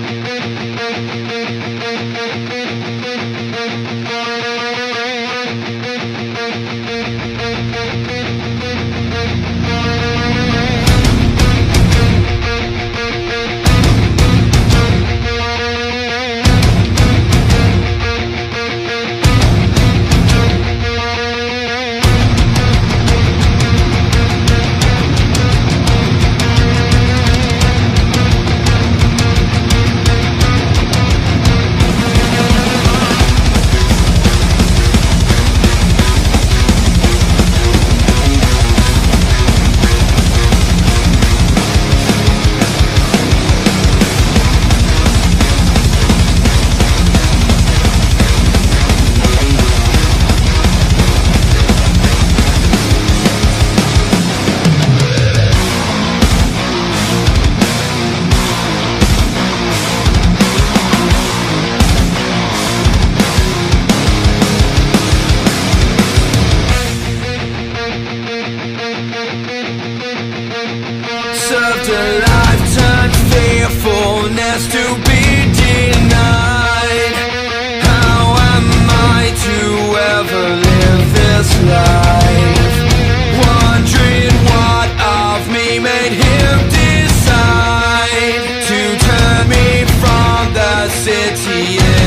Thank Served a lifetime fearfulness to be denied How am I to ever live this life? Wondering what of me made him decide To turn me from the city